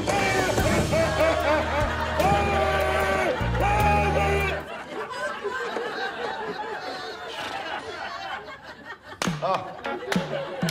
Ah! 啊。